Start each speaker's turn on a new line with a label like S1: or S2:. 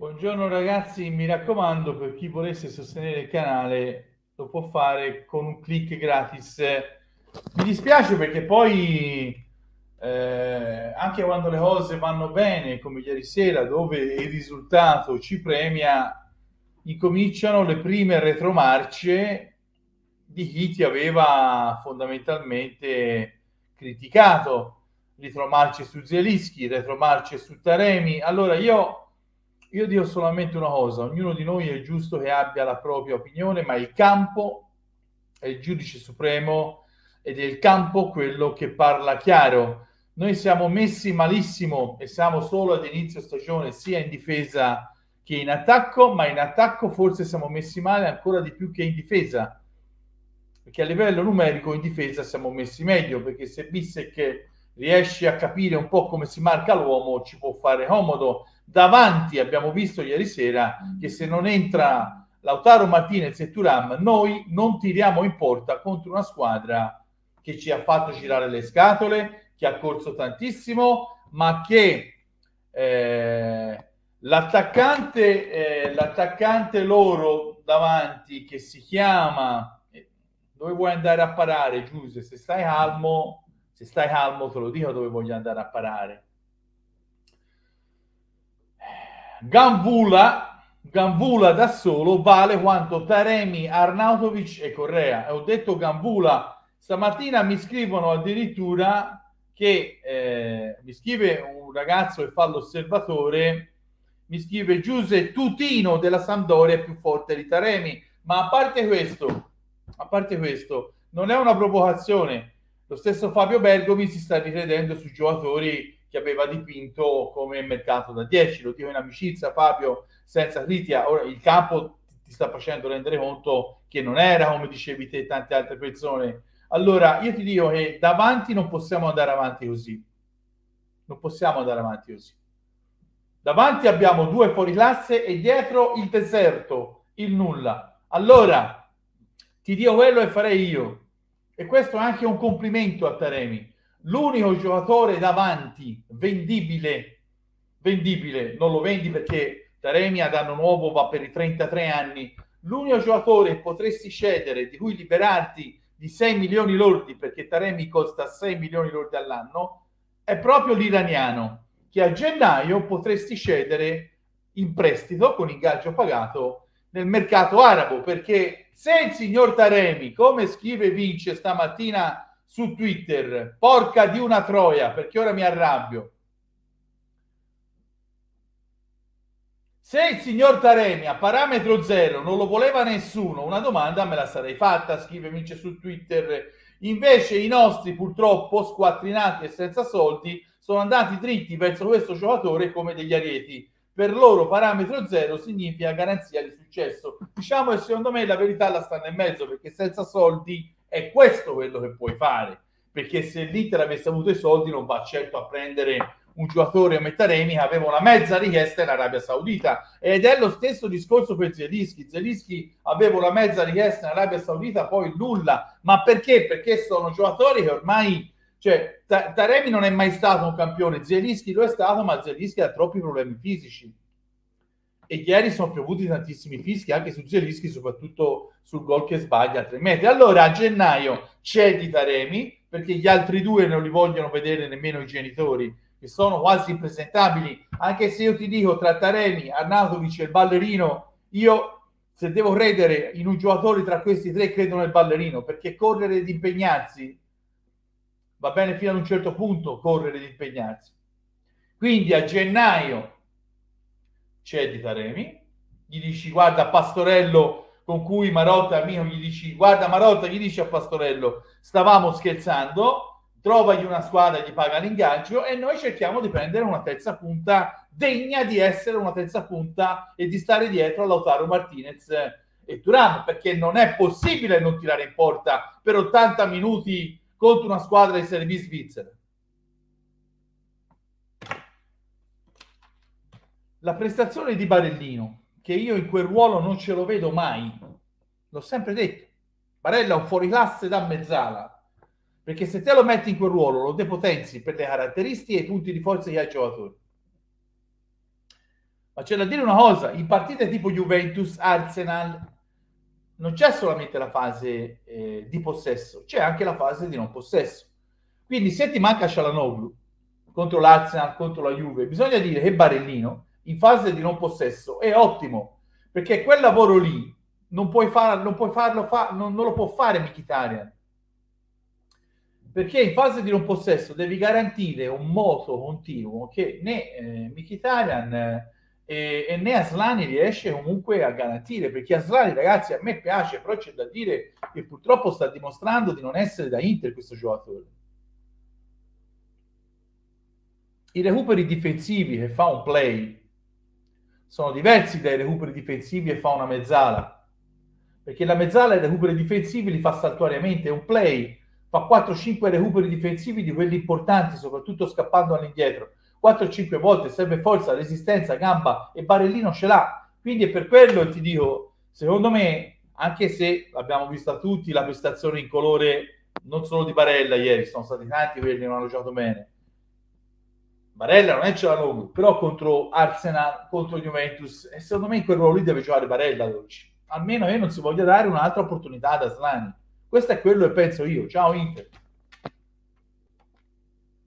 S1: Buongiorno ragazzi, mi raccomando per chi volesse sostenere il canale lo può fare con un click gratis. Mi dispiace perché poi eh, anche quando le cose vanno bene, come ieri sera, dove il risultato ci premia, incominciano le prime retromarce di chi ti aveva fondamentalmente criticato. Retromarce su Zelischi, retromarce su Taremi. Allora io io dico solamente una cosa, ognuno di noi è giusto che abbia la propria opinione, ma il campo è il giudice supremo ed è il campo quello che parla chiaro. Noi siamo messi malissimo e siamo solo ad inizio stagione sia in difesa che in attacco, ma in attacco forse siamo messi male ancora di più che in difesa, perché a livello numerico in difesa siamo messi meglio, perché se Bissek riesce a capire un po' come si marca l'uomo ci può fare comodo davanti abbiamo visto ieri sera che se non entra Lautaro Martinez e Turam noi non tiriamo in porta contro una squadra che ci ha fatto girare le scatole, che ha corso tantissimo, ma che eh, l'attaccante, eh, l'attaccante loro davanti che si chiama dove vuoi andare a parare Giuse? Se stai calmo se stai calmo te lo dico dove voglio andare a parare Gambula, Gambula da solo vale quanto Taremi, Arnautovic e Correa. E ho detto Gambula, stamattina mi scrivono addirittura che eh, mi scrive un ragazzo che fa l'osservatore, mi scrive Giuse Tutino della Sampdoria più forte di Taremi. Ma a parte questo, a parte questo, non è una provocazione. Lo stesso Fabio Bergomi si sta ricredendo sui giocatori che aveva dipinto come mercato da 10. Lo dico in amicizia, Fabio, senza critica. Ora il campo ti sta facendo rendere conto che non era come dicevi te e tante altre persone. Allora io ti dico che davanti non possiamo andare avanti così. Non possiamo andare avanti così. Davanti abbiamo due fuori classe e dietro il deserto, il nulla. Allora ti dico quello e farei io. E questo è anche un complimento a Taremi l'unico giocatore davanti vendibile, vendibile, non lo vendi perché Taremi ad anno nuovo va per i 33 anni, l'unico giocatore che potresti cedere, di cui liberarti di 6 milioni lordi, perché Taremi costa 6 milioni lordi all'anno, è proprio l'iraniano, che a gennaio potresti cedere in prestito con ingaggio pagato nel mercato arabo, perché se il signor Taremi, come scrive Vince stamattina su Twitter, porca di una troia, perché ora mi arrabbio. Se il signor Taremi a parametro zero non lo voleva nessuno, una domanda me la sarei fatta, scrive Vince su Twitter. Invece i nostri, purtroppo, squattrinati e senza soldi, sono andati dritti verso questo giocatore come degli arieti. Per loro parametro zero significa garanzia di successo. Diciamo che secondo me la verità la sta nel mezzo, perché senza soldi è questo quello che puoi fare, perché se l'Inter avesse avuto i soldi non va certo a prendere un giocatore a Mettaremi che aveva una mezza richiesta in Arabia Saudita. Ed è lo stesso discorso per Zelischi Zelischi aveva una mezza richiesta in Arabia Saudita poi nulla. Ma perché? perché sono giocatori che ormai cioè Taremi non è mai stato un campione. Zelischi lo è stato ma Zelischi ha troppi problemi fisici e ieri sono piovuti tantissimi fischi anche su Zelischi, soprattutto sul gol che sbaglia a tre metri. Allora a gennaio c'è di Taremi, perché gli altri due non li vogliono vedere nemmeno i genitori, che sono quasi impresentabili, anche se io ti dico tra Taremi, Arnautovic e il ballerino, io se devo credere in un giocatore tra questi tre, credo nel ballerino, perché correre ed impegnarsi va bene fino ad un certo punto, correre ed impegnarsi. Quindi a gennaio c'è di Taremi, gli dici guarda Pastorello con cui Marotta amico gli dici guarda Marotta gli dici a Pastorello stavamo scherzando trovagli una squadra gli paga l'ingaggio e noi cerchiamo di prendere una terza punta degna di essere una terza punta e di stare dietro a Lautaro Martinez e Turan perché non è possibile non tirare in porta per 80 minuti contro una squadra di Serie B svizzera la prestazione di Barellino, che io in quel ruolo non ce lo vedo mai, l'ho sempre detto, Barella è un fuoriclasse da mezzala, perché se te lo metti in quel ruolo lo depotenzi per le caratteristiche e i punti di forza che ha il giocatore. Ma c'è da dire una cosa, in partite tipo Juventus, Arsenal, non c'è solamente la fase eh, di possesso, c'è anche la fase di non possesso. Quindi se ti manca Cialanoglu contro l'Arsenal, contro la Juve, bisogna dire che Barellino in fase di non possesso è ottimo, perché quel lavoro lì non puoi, far, non puoi farlo, fa, non, non, lo può fare Mkhitaryan. Perché in fase di non possesso devi garantire un moto continuo che né eh, Mkhitaryan eh, e, e, né Aslani riesce comunque a garantire. Perché Aslani, ragazzi, a me piace, però c'è da dire che purtroppo sta dimostrando di non essere da Inter questo giocatore. I recuperi difensivi che fa un play sono diversi dai recuperi difensivi che fa una mezzala perché la mezzala i recuperi difensivi li fa saltuariamente, è un play, fa 4-5 recuperi difensivi di quelli importanti, soprattutto scappando all'indietro. 4-5 volte serve forza, resistenza, gamba e Barellino ce l'ha. Quindi è per quello che ti dico, secondo me, anche se l'abbiamo vista tutti, la prestazione in colore non solo di Barella ieri, sono stati tanti quelli che non hanno giocato bene. Barella non è Cialanoglu, però contro Arsenal, contro Juventus, e secondo me in quel ruolo lì deve giocare Barella 12 almeno io non si voglia dare un'altra opportunità ad Aslani. Questo è quello che penso io. Ciao Inter.